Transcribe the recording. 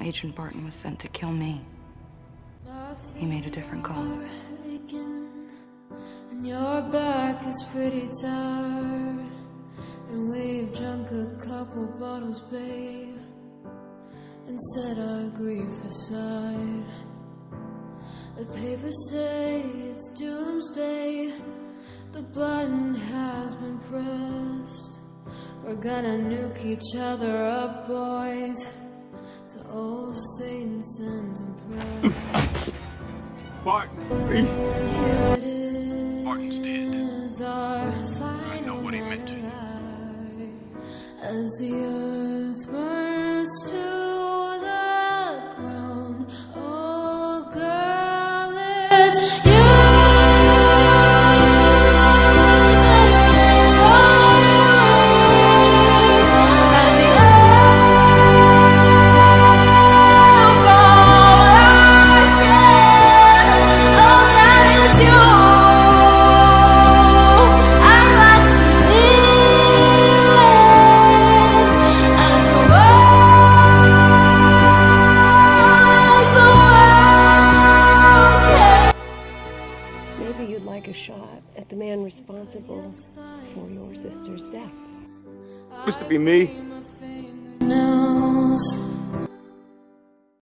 Agent Barton was sent to kill me. He made a different call. And your back is pretty tired. And we've drunk a couple bottles, babe. And set our grief aside. The papers say it's doomsday. The button has been pressed. We're gonna nuke each other up, boys. Old Satan send and press. Barton, please. And here it is. Barton's dead. I know what he meant to you. Like a shot at the man responsible for your sister's death. Supposed to be me. Nails